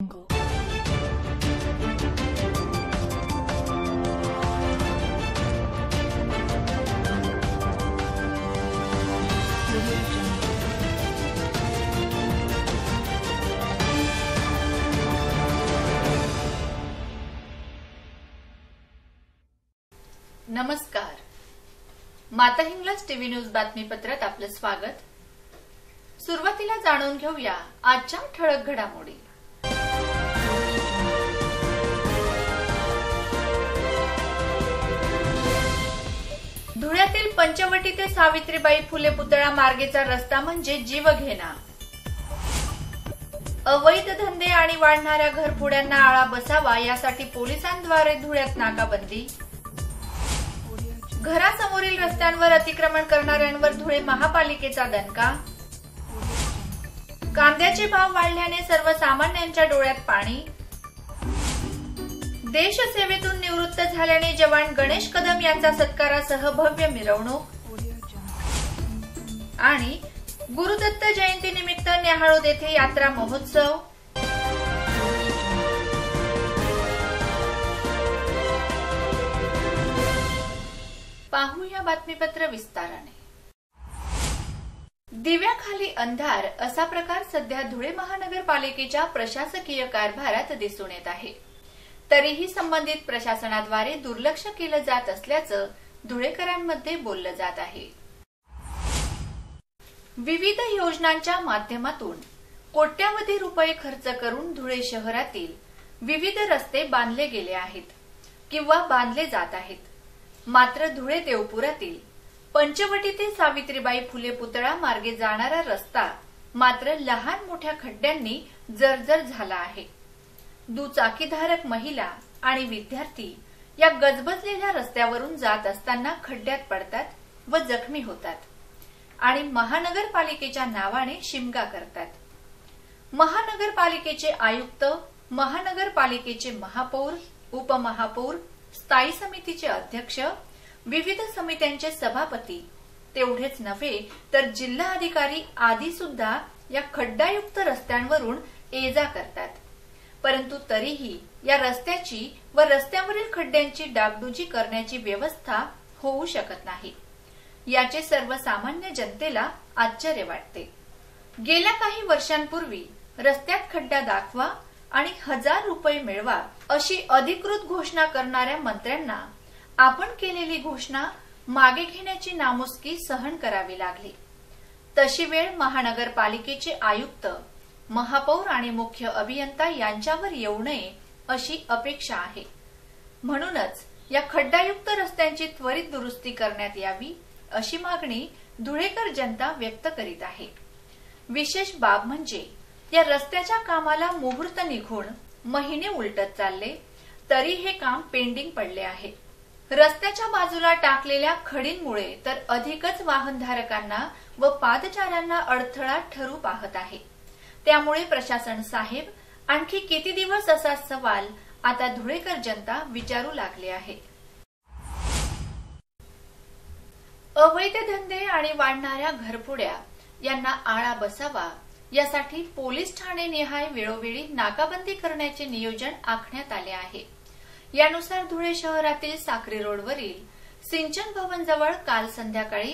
नमस्कार. माता Hinglaj TV news बातमीपत्रात आपलं स्वागत. सुरुवातीला जाणून घेऊया आजच्या ठळक घडामोडी. धुळ्यातील पंचवटी ते सावित्रीबाई फुले पुतळा मार्गेचा रस्ता म्हणजे जीवघेणा. अवैध धंदे आणि वाढणाऱ्या घरफोड्यांना आळा बसावा यासाठी पोलिसांद्वारे धुळ्यात नाकाबंदी. घरासमोरील रस्त्यांवर अतिक्रमण करणाऱ्यांवर धुळे महापालिकेचा दणका. कांद्याचे भाव वाढल्याने सर्वसामान्यांच्या डोळ्यात पाणी. देशसेवेतून निवृत्त झाल्याने जवान गणेश कदम यांचा सत्कारासह भव्य मिरवणूक. आणि गुरुदत्त जयंतीनिमित्त न्याहाळू येथे यात्रा महोत्सव. पाहूया बातमीपत्र विस्ताराने. दिव्याखाली अंधार असा प्रकार सध्या धुळे महानगरपालिकेच्या प्रशासकीय कारभारात दिसून येत आहे. तरीही संबंधित प्रशासनाद्वारे दुर्लक्ष केलं जात असल्याचं धुळेकरांमध्ये बोललं जात आहे. विविध योजनांच्या माध्यमातून कोट्यावधी रुपये खर्च करून धुळे शहरातील विविध रस्ते बांधले गेले आहेत किंवा बांधले जात आहेत. मात्र धुळे देवपुरातील पंचवटी ते सावित्रीबाई फुले पुतळा मार्गे जाणारा रस्ता मात्र लहान मोठ्या खड्ड्यांनी जर्जर झाला आहे. दुचाकीधारक महिला आणि विद्यार्थी या गजबजलेल्या रस्त्यावरून जात असताना खड्ड्यात पडतात व जखमी होतात आणि महानगरपालिकेच्या नावाने शिमगा करतात. महानगरपालिकेचे आयुक्त महानगरपालिकेचे महापौर उपमहापौर स्थायी समितीचे अध्यक्ष विविध समित्यांचे सभापती तेवढेच नव्हे तर जिल्हा अधिकारी आदी सुद्धा या खड्डायुक्त रस्त्यांवरून ये जा करतात. परंतु तरीही या रस्त्याची व रस्त्यावरील खड्ड्यांची डागडुजी करण्याची व्यवस्था होऊ शकत नाही. याचे सर्वसामान्य जनतेला आश्चर्य वाटते. गेल्या काही वर्षांपूर्वी रस्त्यात खड्डा दाखवा आणि हजार रुपये मिळवा अशी अधिकृत घोषणा करणाऱ्या मंत्र्यांना आपण केलेली घोषणा मागे घेण्याची नामुष्की सहन करावी लागली. तशी वेळ महानगरपालिकेचे आयुक्त महापौर आणि मुख्य अभियंता यांच्यावर येऊ नये अशी अपेक्षा आहे. म्हणूनच या खड्डायुक्त रस्त्यांची त्वरित दुरुस्ती करण्यात यावी अशी मागणी धुळेकर जनता व्यक्त करीत आहे. विशेष बाब म्हणजे या रस्त्याच्या कामाला मुहूर्त निघून महिने उलटत चालले तरी हे काम पेंडिंग पडले आहे. रस्त्याच्या बाजूला टाकलेल्या खडींमुळे तर अधिकच वाहनधारकांना व पादचाऱ्यांना अडथळा ठरू पाहत आहे. त्यामुळे प्रशासन साहेब आणखी किती दिवस असा सवाल आता धुळेकर जनता विचारू लागले आहे. अवैध धंदे आणि वाढणाऱ्या घरफोड्या यांना आळा बसावा यासाठी पोलीस ठाणे निहाय वेळोवेळी नाकाबंदी करण्याचे नियोजन आखण्यात आले आहे. यानुसार धुळे शहरातील साक्री रोडवरील सिंचन भवन जवळ काल संध्याकाळी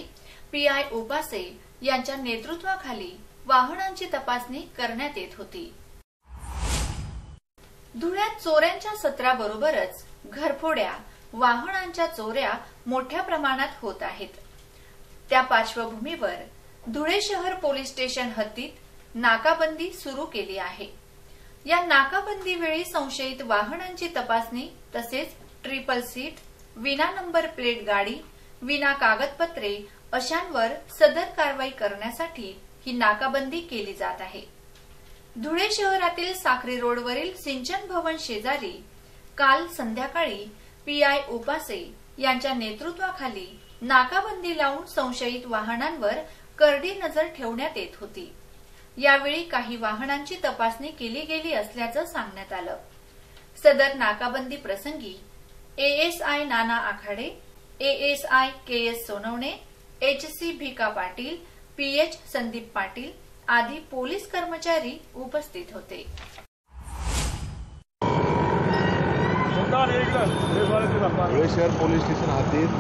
पीआय उपासे यांच्या नेतृत्वाखाली वाहनांची तपासणी करण्यात येत होती. धुळ्यात चोऱ्यांच्या सत्राबरोबरच घरफोड्या वाहनांच्या चोऱ्या मोठ्या प्रमाणात होत आहेत. त्या पार्श्वभूमीवर धुळे शहर पोलीस स्टेशन हद्दीत नाकाबंदी सुरू केली आहे. या नाकाबंदी वेळी संशयित वाहनांची तपासणी तसेच ट्रिपल सीट विना नंबर प्लेट गाडी विना कागदपत्रे अशांवर सदर कारवाई करण्यासाठी ही नाकाबंदी केली जात आहे. धुळे शहरातील साखरी रोडवरील सिंचन भवन शेजारी काल संध्याकाळी पीआय उपासे यांच्या नेतृत्वाखाली नाकाबंदी लावून संशयित वाहनांवर करडी नजर ठेवण्यात येत होती. यावेळी काही वाहनांची तपासणी केली गेली असल्याचं सांगण्यात आलं. सदर नाकाबंदी प्रसंगी ASI Nana Akhade ASI K S Sonawane HC Bhika Patil PH Sandeep Patil आदी पोलीस कर्मचारी उपस्थित होते. धुळे शहर पोलीस स्टेशन हद्दीत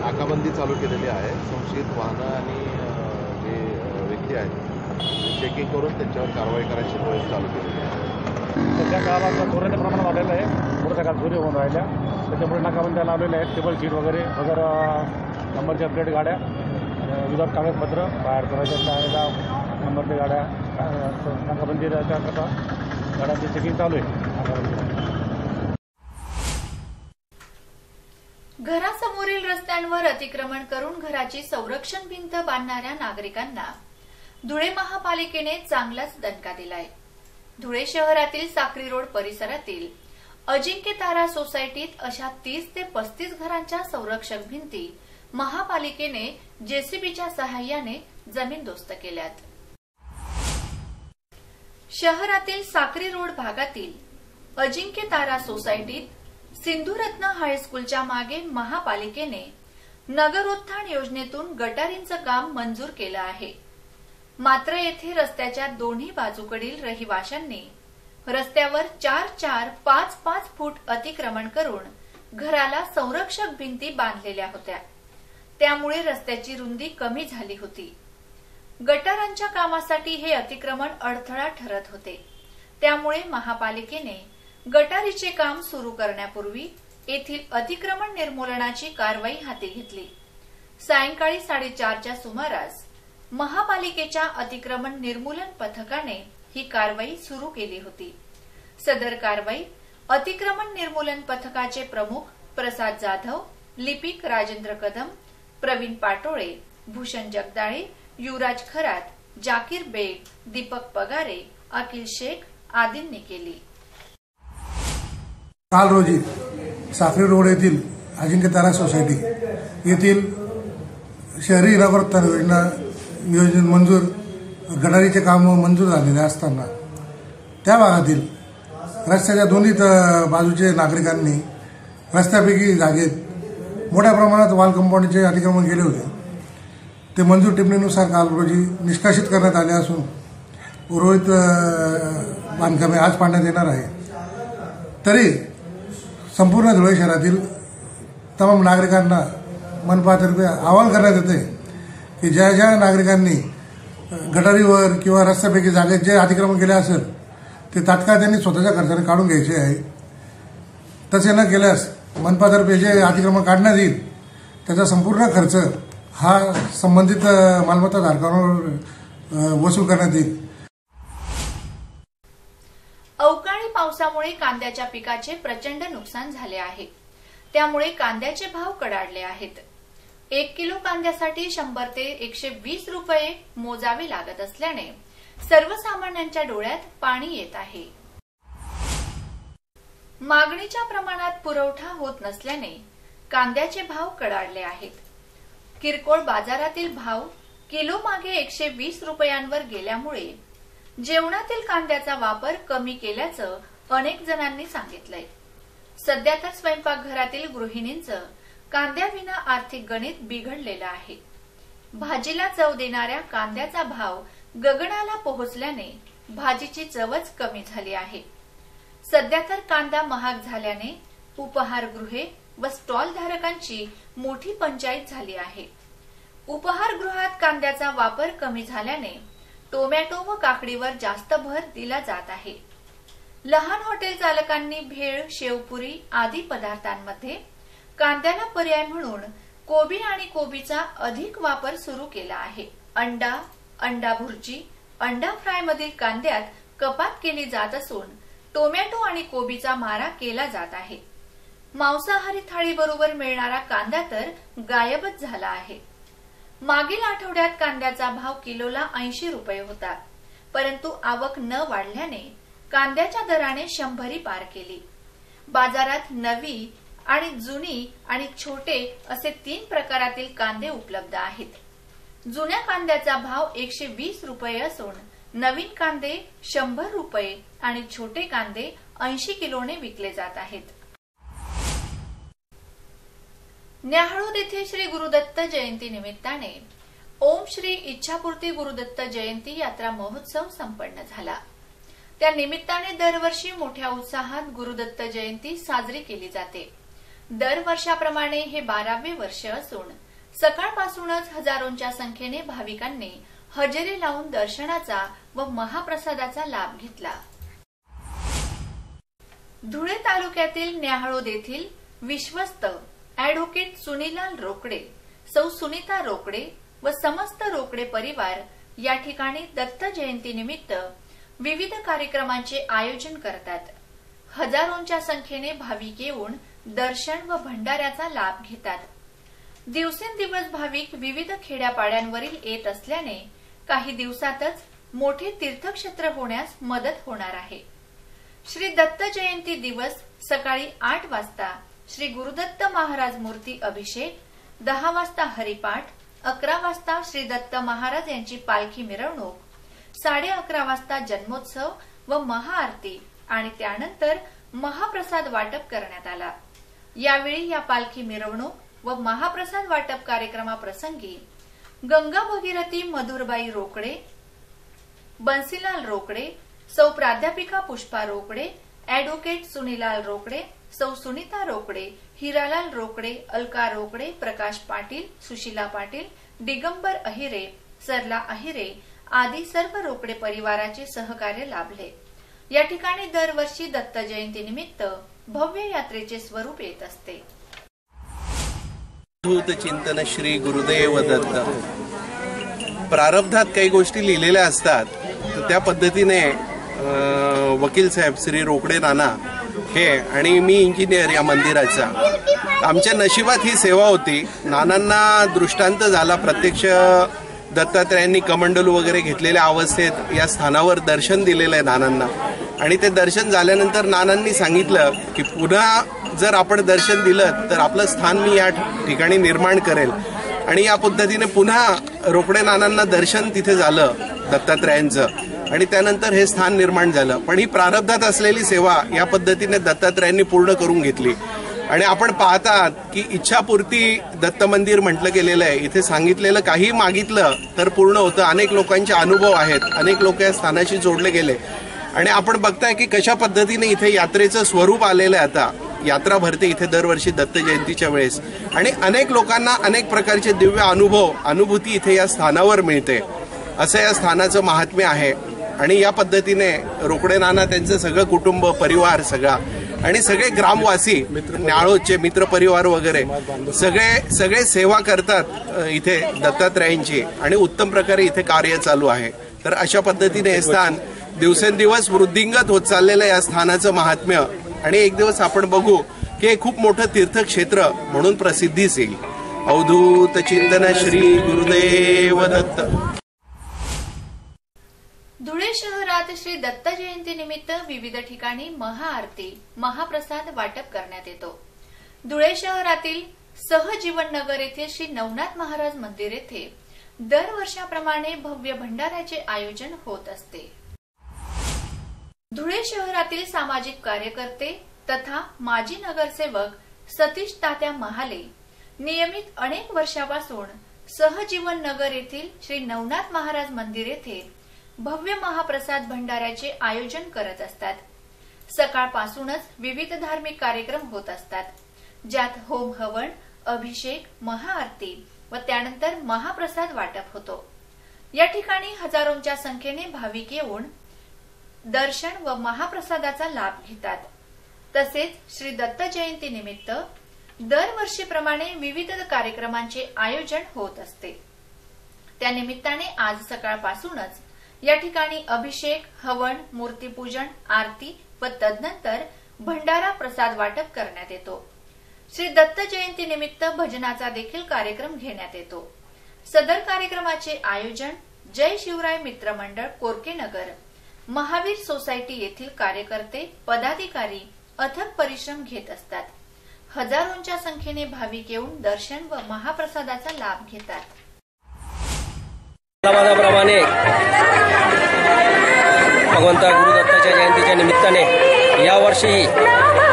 नाकाबंदी चालू केलेली आहे. संशयित वाहनं आणि जे व्यक्ती आहेत ते चेकिंग करून त्यांच्यावर कारवाई करायची मोहीम चालू केलेली आहे. सध्या काळात चोऱ्याच्या प्रमाणात वाढलेलं आहे. मोटरसायकल चोरी होऊन राहिल्या. त्याच्यामुळे नाकाबंद्या लावलेल्या आहेत. टेबल सीट वगैरे वगैरे नंबरच्या प्लेट गाड्या. विदाउट कागदपत्र बाहेर करायचं त्यावेळेला नंबरच्या गाड्या नाकाबंदीच्या करता गाड्यांची चेकिंग चालू आहे. घरासमोरील रस्त्यांवर अतिक्रमण करून घराची संरक्षण भिंत बांधणाऱ्या नागरिकांना धुळे महापालिकेने चांगलाच दणका दिलाय. धुळे शहरातील साक्री रोड परिसरातील अजिंक्य तारा सोसायटीत अशा तीस ते पस्तीस घरांच्या संरक्षक भिंती महापालिकेने जेसीबीच्या सहाय्याने जमीनदोस्त केल्यात. शहरातील साक्री रोड भागातील अजिंक्य तारा सोसायटीत सिंधुरत्न हायस्कूलच्या मागे महापालिकेने नगरोत्थान योजनेतून गटारींचं काम मंजूर केलं आहे. मात्र येथे रस्त्याच्या दोन्ही बाजूकडील रहिवाशांनी रस्त्यावर चार चार पाच पाच फूट अतिक्रमण करून घराला संरक्षक भिंती बांधलेल्या होत्या. त्यामुळे रस्त्याची रुंदी कमी झाली होती. गटारांच्या कामासाठी हे अतिक्रमण अडथळा ठरत होते. त्यामुळे महापालिकेने गटारीचे काम सुरू करण्यापूर्वी येथील अतिक्रमण निर्मूलनाची कारवाई हाती घेतली. सायंकाळी साडेचारच्या सुमारास महापालिकेच्या अतिक्रमण निर्मूलन पथकाने ही कारवाई सुरू केली होती. सदर कारवाई अतिक्रमण निर्मूलन पथकाचे प्रमुख प्रसाद जाधव लिपिक राजेंद्र कदम प्रवीण पाटोळे भूषण जगदाळे युवराज खरात जाकीर बेग दीपक पगारे अखिल शेख आदींनी केली. काल रोजी साखरी रोड येथील अजिंक्य तारा सोसायटी येथील शहरी नगरोत्थान योजना योजने मंजूर गटारीचे काम मंजूर झालेले असताना त्या भागातील रस्त्याच्या दोन्ही बाजूचे नागरिकांनी रस्त्यापैकी जागेत मोठ्या प्रमाणात वाल कंपाऊंडचे अतिक्रमण केले होते. ते मंजूर टिप्पणीनुसार काल रोजी निष्कासित करण्यात आले असून उर्वरित बांधकामे आज पाडण्यात येणार आहे. तरी संपूर्ण धुळे शहरातील तमाम नागरिकांना मनपातर्फे आवाहन करण्यात येते की ज्या ज्या नागरिकांनी गटारीवर किंवा रस्त्यापैकी जागेत जे अतिक्रमण केले असेल ते तात्काळ त्यांनी स्वतःच्या खर्चाने काढून घ्यायचे आहे. तसे न केल्यास मनपातर्फे जे अतिक्रमण काढण्यात येईल त्याचा संपूर्ण खर्च हा संबंधित मालमत्ता धारकांवर वसूल करण्यात येईल. अवकाळी पावसामुळे कांद्याच्या पिकाचे प्रचंड नुकसान झाले आहे. त्यामुळे कांद्याचे भाव कडाडले आहेत. एक किलो कांद्यासाठी शंभर ते एकशे वीस रुपये मोजावे लागत असल्याने सर्वसामान्यांच्या डोळ्यात पाणी येत आहे. मागणीच्या प्रमाणात पुरवठा होत नसल्याने कांद्याचे भाव कडाडले आहेत. किरकोळ बाजारातील भाव किलो मागे एकशे वीस रुपयांवर गेल्यामुळे जेवणातील कांद्याचा वापर कमी केल्याचं अनेक जणांनी सांगितलंय. सध्या तर स्वयंपाकघरातील गृहिणींचं कांद्याविना आर्थिक गणित बिघडलेलं आहे. भाजीला चव देणाऱ्या कांद्याचा भाव गगनाला पोहोचल्याने भाजीची चवच कमी झाली आहे. सध्या तर कांदा महाग झाल्याने उपहारगृहे व स्टॉलधारकांची मोठी पंचायत झाली आहे. उपहारगृहात कांद्याचा वापर कमी झाल्याने टोमॅटो व काकडीवर जास्त भर दिला जात आहे. लहान हॉटेल चालकांनी भेळ शेवपुरी आदी पदार्थांमध्ये कांद्याला पर्याय म्हणून कोबी आणि कोबीचा अधिक वापर सुरू केला आहे. अंडा अंडा भुर्जी अंडा फ्राय मधील कांद्यात कपात केली जात असून टोमॅटो आणि कोबीचा मारा केला जात आहे. मांसाहारी थाळीबरोबर मिळणारा कांदा तर गायबच झाला आहे. मागील आठवड्यात कांद्याचा भाव किलोला ऐंशी रुपये होता. परंतु आवक न वाढल्याने कांद्याच्या दराने शंभरी पार केली. बाजारात नवी आणि जुनी आणि छोटे असे तीन प्रकारातील कांदे उपलब्ध आहेत. जुन्या कांद्याचा भाव एकशे वीस रुपये असून नवीन कांदे शंभर रुपये आणि छोटे कांदे ऐंशी किलोने विकले जात आहेत. न्याहळूद येथे श्री गुरुदत्त जयंती निमित्ताने ओम श्री इच्छापूर्ती गुरुदत्त जयंती यात्रा महोत्सव संपन्न झाला. त्या निमित्ताने दरवर्षी मोठ्या उत्साहात गुरुदत्त जयंती साजरी केली जाते. दरवर्षाप्रमाणे हे बारावे वर्ष असून सकाळपासूनच हजारोंच्या संख्येने भाविकांनी हजेरी लावून दर्शनाचा व महाप्रसादाचा लाभ घेतला. धुळे तालुक्यातील न्याहाळोद येथील विश्वस्त अॅडव्होकेट सुनीलाल रोकडे सौ सुनीता रोकडे व समस्त रोकडे परिवार या ठिकाणी दत्त जयंतीनिमित्त विविध कार्यक्रमांचे आयोजन करतात. हजारोंच्या संख्येने भाविक येऊन दर्शन व भंडाऱ्याचा लाभ घेतात. दिवसेंदिवस भाविक विविध खेड्यापाड्यांवरील येत असल्याने काही दिवसातच मोठे तीर्थक्षेत्र होण्यास मदत होणार आहे. श्री दत्त जयंती दिवस सकाळी आठ वाजता श्री गुरुदत्त महाराज मूर्ती अभिषेक दहा वाजता हरिपाठ अकरा वाजता श्री दत्त महाराज यांची पालखी मिरवणूक साडे अकरा वाजता जन्मोत्सव व महाआरती आणि त्यानंतर महाप्रसाद वाटप करण्यात आला. यावेळी या पालखी मिरवणूक व महाप्रसाद वाटप कार्यक्रमाप्रसंगी गंगा भगीरथी मधुरबाई रोकडे बन्सीलाल रोकडे सौ प्राध्यापिका पुष्पा रोकडे अॅडव्होकेट सुनीलाल रोकडे सौ सुनीता रोकडे हिरालाल रोकडे अलका रोकडे प्रकाश पाटील सुशीला पाटील दिगंबर अहिरे सरला अहिरे आदी सर्व रोकडे परिवाराचे सहकार्य लाभले. या ठिकाणी दरवर्षी दत्त जयंतीनिमित्त भव्य यात्रेचे स्वरूप येत असते. भूत चिंतन श्री गुरुदेव दत्त. प्रारब्धात काही गोष्टी लिहिलेल्या असतात त्या पद्धतीने वकील साहेब श्री रोकडे नाना हे आणि मी इंजिनियर या मंदिराचा. आमच्या नशिबात ही सेवा होती. नानांना दृष्टांत झाला. प्रत्यक्ष दत्तात्रयांनी कमंडल वगैरे घेतलेल्या अवस्थेत या स्थानावर दर्शन दिलेलं आहे नानांना. आणि ते दर्शन झाल्यानंतर नानांनी सांगितलं की पुन्हा जर आपण दर्शन दिलं तर आपलं स्थान मी या ठिकाणी निर्माण करेल. आणि या पद्धतीने पुन्हा रोकडे नानांना दर्शन तिथे झालं दत्तात्रयांचं. आणि त्यानंतर हे स्थान निर्माण झालं. पण ही प्रारब्धात असलेली सेवा या पद्धतीने दत्तात्रयांनी पूर्ण करून घेतली. आणि आपण पाहतात की इच्छापूर्ती दत्त मंदिर म्हटलं गेलेलं आहे. इथे सांगितलेलं काही मागितलं तर पूर्ण होतं. अनेक लोकांचे अनुभव आहेत. अनेक लोक या स्थानाशी जोडले गेले. आणि आपण बघताय की कशा पद्धतीने इथे यात्रेचं स्वरूप आलेलं आहे आता. यात्रा भरते इथे दरवर्षी दत्त जयंतीच्या वेळेस. आणि अनेक लोकांना अनेक प्रकारचे दिव्य अनुभव अनुभूती इथे या स्थानावर मिळते. असं या स्थानाचं महात्म्य आहे. आणि या पद्धतीने रोकडे नाना त्यांचं सगळं कुटुंब परिवार सगळा आणि सगळे ग्रामवासी न्याळोचे मित्र परिवार वगैरे सगळे सगळे सेवा करतात इथे दत्तात्रयांची आणि उत्तम प्रकारे इथे कार्य चालू आहे. तर अशा पद्धतीने हे स्थान दिवसेंदिवस वृद्धिंगत होत चाललेलं या स्थानाचं महात्म्य. आणि एक दिवस आपण बघू की हे खूप मोठं तीर्थक्षेत्र म्हणून प्रसिद्धीस येईल. अवधूत चिंतन श्री गुरुदेव दत्त. धुळे शहरात श्री दत्त जयंती निमित्त विविध ठिकाणी महाआरती महाप्रसाद वाटप करण्यात येतो. धुळे शहरातील सहजीवन नगर येथील श्री नवनाथ महाराज मंदिर येथे दरवर्षाप्रमाणे भव्य भंडाऱ्याचे आयोजन होत असते. धुळे शहरातील सामाजिक कार्यकर्ते तथा माजी नगरसेवक सतीश तात्या महाले नियमित अनेक वर्षापासून सहजीवन नगर येथील श्री नवनाथ महाराज मंदिर येथे भव्य महाप्रसाद भंडाऱ्याचे आयोजन करत असतात. सकाळपासूनच विविध धार्मिक कार्यक्रम होत असतात. ज्यात होम हवन अभिषेक महाआरती व त्यानंतर महाप्रसाद वाटप होतो. या ठिकाणी हजारोंच्या संख्येने भाविक येऊन दर्शन व महाप्रसादाचा लाभ घेतात. तसेच श्री दत्त जयंती निमित्त दरवर्षीप्रमाणे विविध कार्यक्रमांचे आयोजन होत असते. त्यानिमित्ताने आज सकाळपासूनच या ठिकाणी अभिषेक हवन मूर्तीपूजन आरती व तदनंतर भंडारा प्रसाद वाटप करण्यात येतो. श्री दत्त जयंती निमित्त भजनाचा देखील कार्यक्रम घेण्यात येतो. सदर कार्यक्रमाचे आयोजन जय शिवराय मित्र मंडळ कोरकेनगर महावीर सोसायटी येथील कार्यकर्ते पदाधिकारी अथक परिश्रम घेत असतात. हजारोंच्या संख्येने भाविक येऊन दर्शन व महाप्रसादाचा लाभ घेतात. यावर्षी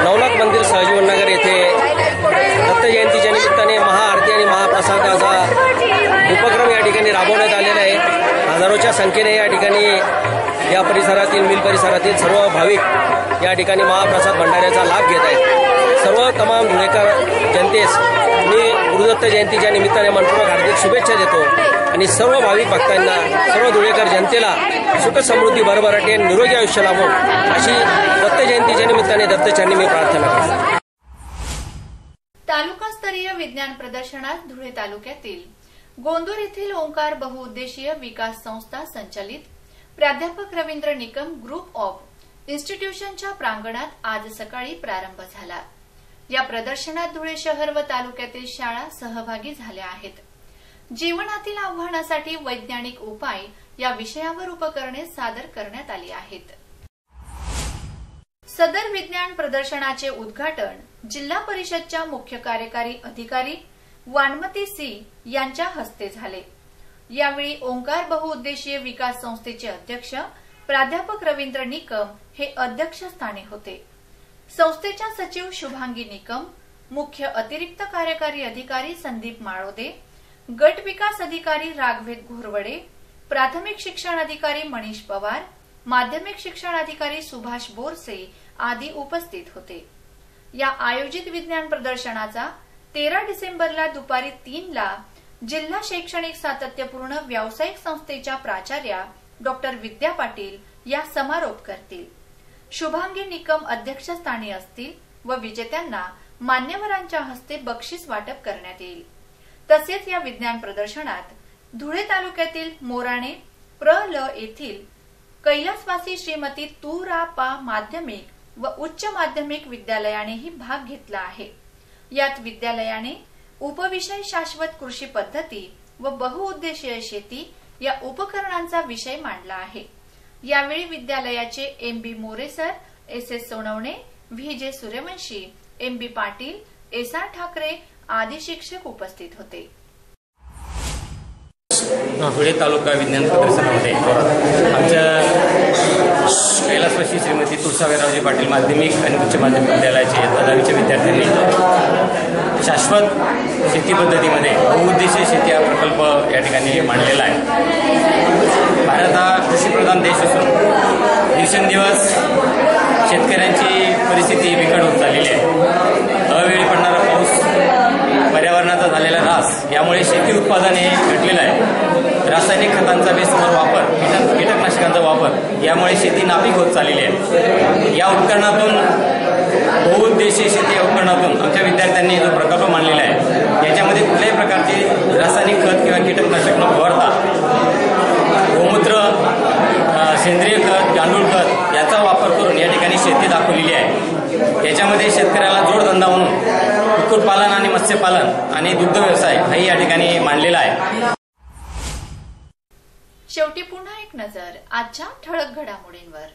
नवनाथ मंदिर सहजीवन नगर येथे दत्त जयंतीच्या निमित्ताने महाआरती आणि महाप्रसादाचा उपक्रम या ठिकाणी राबवण्यात आलेला आहे. हजारोच्या संख्येने या ठिकाणी या परिसरातील मिल परिसरातील सर्व भाविक या ठिकाणी महाप्रसाद भंडाऱ्याचा लाभ घेत आहेत. सर्व तमाम धुळेकर जनतेस मी गुरुदत्त जयंतीच्या निमित्ताने मनपूर्वक हार्दिक शुभेच्छा देतो. आणि सर्व भाविक भक्तांना सर्व धुळेकर जनतेला सुखसमृद्धी भरभराटी आणि निरोगी आयुष्य लाभो अशी दत्त जयंतीच्या निमित्ताने दत्तचरणी मी प्रार्थना करतो. तालुकास्तरीय विज्ञान प्रदर्शनात धुळे तालुक्यातील गोंदूर येथील ओंकार बहुउद्देशीय विकास संस्था संचालित प्राध्यापक रवींद्र निकम ग्रुप ऑफ इन्स्टिट्यूशनच्या प्रांगणात आज सकाळी प्रारंभ झाला. या प्रदर्शनात धुळे शहर व तालुक्यातील शाळा सहभागी झाल्या आहेत. जीवनातील आव्हानासाठी वैज्ञानिक उपाय या विषयावर उपकरणे सादर करण्यात आली आहेत. सदर विज्ञान प्रदर्शनाचे उद्घाटन जिल्हा परिषदच्या मुख्य कार्यकारी अधिकारी वानमती सी यांच्या हस्ते झाले. यावेळी ओंकार बहुउद्देशीय विकास संस्थेचे अध्यक्ष प्राध्यापक रवींद्र निकम हे अध्यक्षस्थानी होते. संस्थेच्या सचिव शुभांगी निकम मुख्य अतिरिक्त कार्यकारी अधिकारी संदीप माळोदे गट विकास अधिकारी राघवेद घोरवडे प्राथमिक शिक्षण अधिकारी मनीष पवार माध्यमिक शिक्षण अधिकारी सुभाष बोरसे आदी उपस्थित होते. या आयोजित विज्ञान प्रदर्शनाचा तेरा डिसेंबरला दुपारी तीनला जिल्हा शैक्षणिक सातत्यपूर्ण व्यावसायिक संस्थेच्या प्राचार्या डॉक्टर विद्या पाटील या समारोप करतील. शुभांगी निकम अध्यक्षस्थानी असतील व विजेत्यांना मान्यवरांच्या हस्ते बक्षीस वाटप करण्यात येईल. तसेच या विज्ञान प्रदर्शनात धुळे तालुक्यातील मोराणे प्र ल येथील कैलासवासी श्रीमती तू रा पा माध्यमिक व उच्च माध्यमिक विद्यालयानेही भाग घेतला आहे. यात विद्यालयाने उपविषय शाश्वत कृषी पद्धती व बहुउद्देशीय शेती या उपकरणांचा विषय मांडला आहे. यावेळी विद्यालयाचे M B More sir S S Sonawane V J Suryawanshi M B Patil S R Thakare आदी शिक्षक उपस्थित होते. धुळे तालुका विज्ञान प्रदर्शनामध्ये आमच्या कैलासवासी श्रीमती तुळसावीरावजी पाटील माध्यमिक आणि उच्च माध्यमिक विद्यालयाचे दहावीच्या विद्यार्थ्यांनी शाश्वत शेती पद्धतीमध्ये बहुउद्देशीय शेती हा प्रकल्प या ठिकाणी मांडलेला आहे. भारत हा कृषीप्रधान देश असून दिवसेंदिवस शेतकऱ्यांची परिस्थिती बिकट होत चाललेली आहे. अवेळी पडणारा पाऊस पर्यावरणाचा झालेला ऱ्हास यामुळे शेती उत्पादन हे घटलेलं आहे. रासायनिक खतांचा बेसमोर वापर कीटक कीटकनाशकांचा वापर यामुळे शेती नापीक होत चाललेली आहे. या उपकरणातून बहुउद्देशीय शेती या उपकरणातून आमच्या विद्यार्थ्यांनी जो प्रकल्प मांडलेला आहे याच्यामध्ये कुठल्याही प्रकारचे रासायनिक खत किंवा कीटकनाशक न सेंद्रिय खत गांडूळ खत याचा वापर करून या ठिकाणी शेती दाखवलेली आहे. याच्यामध्ये शेतकऱ्याला जोडधंदा म्हणून कुक्कुटपालन आणि मत्स्यपालन आणि दुग्ध व्यवसाय हाही या ठिकाणी मांडलेला आहे. शेवटी पुन्हा एक नजर आजच्या ठळक घडामोडींवर.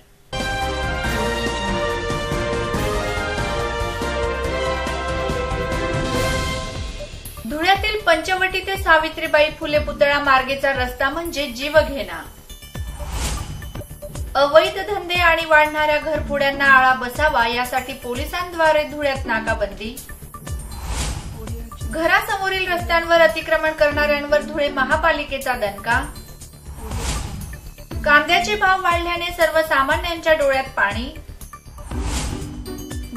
धुळ्यातील पंचवटी ते सावित्रीबाई फुले पुतळा मार्गेचा रस्ता म्हणजे जीवघेणा. अवैध धंदे आणि वाढणाऱ्या घरफोड्यांना आळा बसावा यासाठी पोलिसांद्वारे धुळ्यात नाकाबंदी. घरासमोरील रस्त्यांवर अतिक्रमण करणाऱ्यांवर धुळे महापालिकेचा दणका. कांद्याचे भाव वाढल्याने सर्वसामान्यांच्या डोळ्यात पाणी.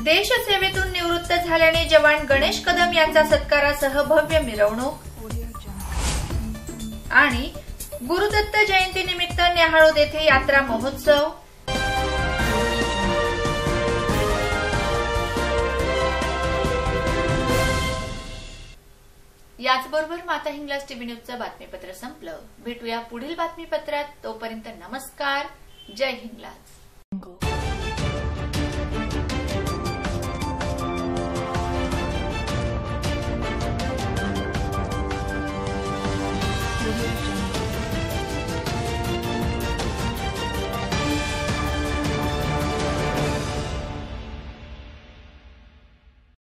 देशसेवेतून निवृत्त झाल्याने जवान गणेश कदम यांचा सत्कारासह भव्य मिरवणूक. आणि गुरुदत्त जयंतीनिमित्त न्याहाळोद येथे यात्रा महोत्सव. याचबरोबर माता हिंगलाज टीव्ही न्यूजचं बातमीपत्र संपलं. भेटूया पुढील बातमीपत्रात. तोपर्यंत नमस्कार. जय हिंगलाज.